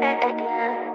yeah, yeah.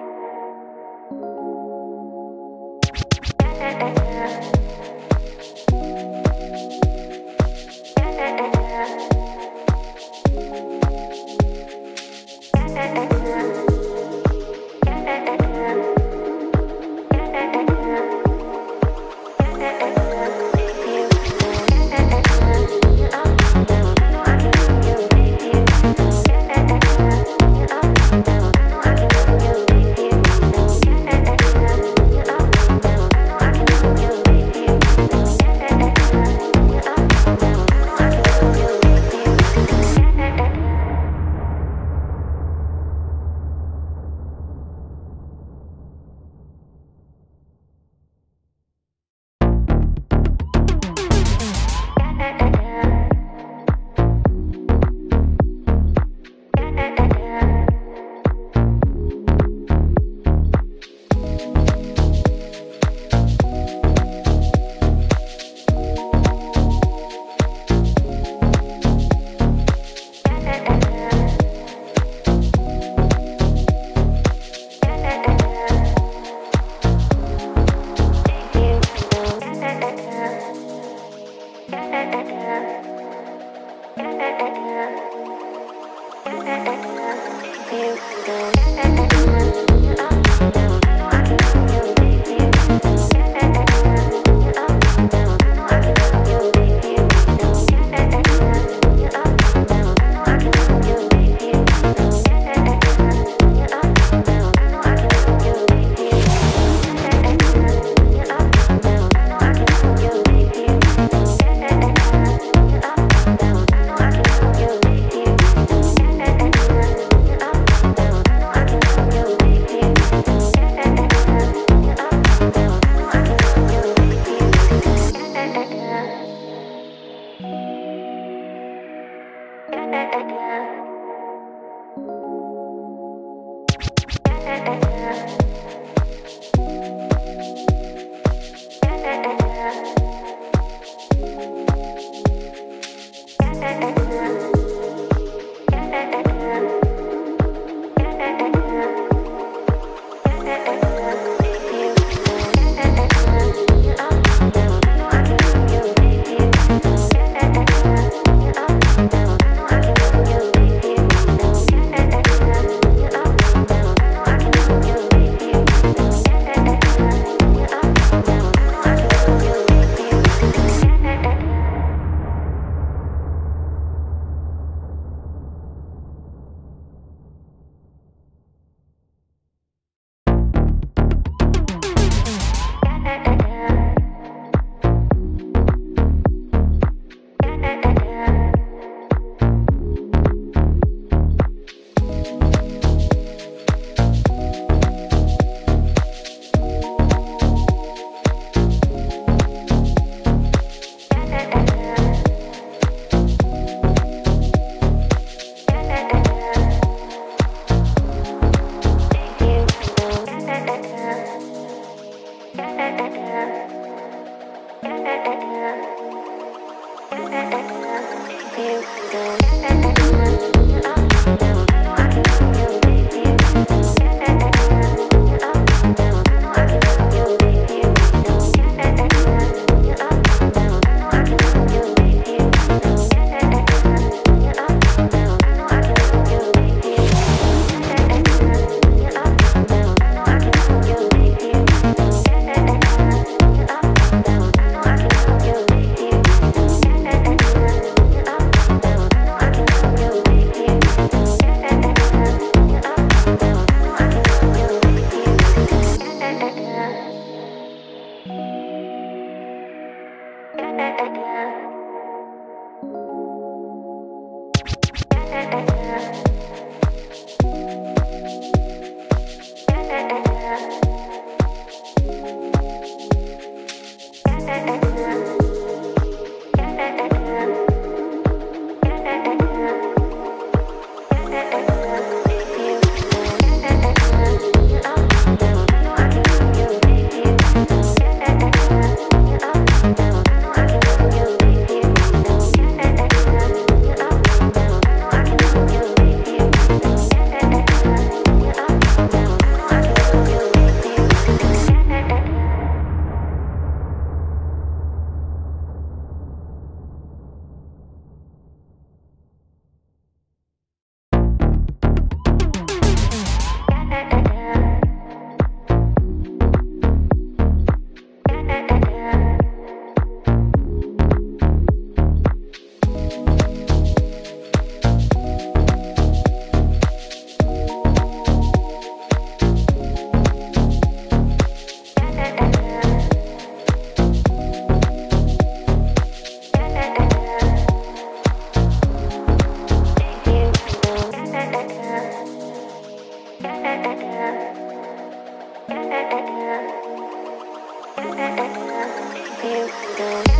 You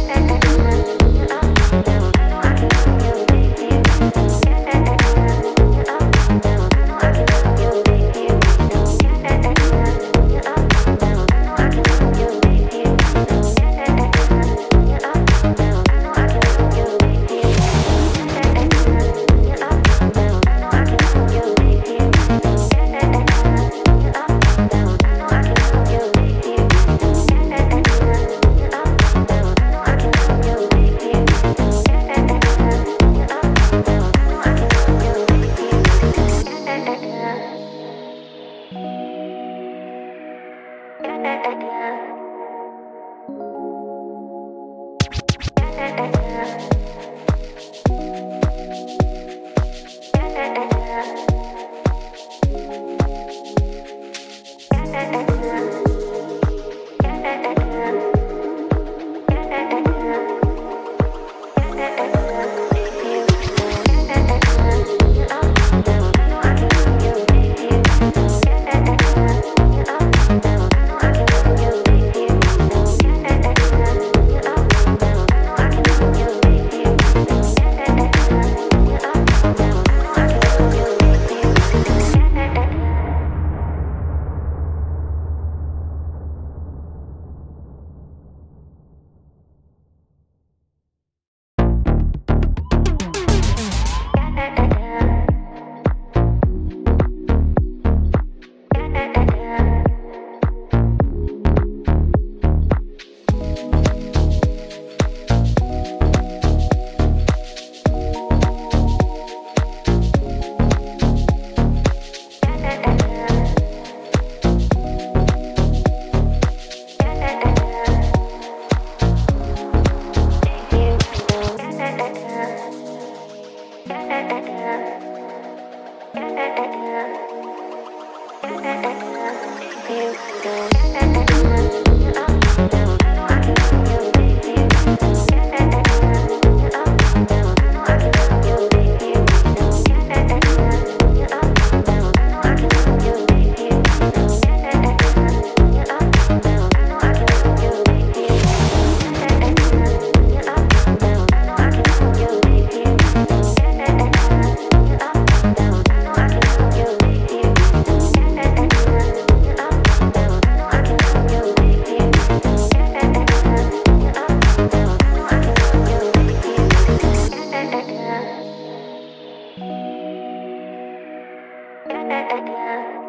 again.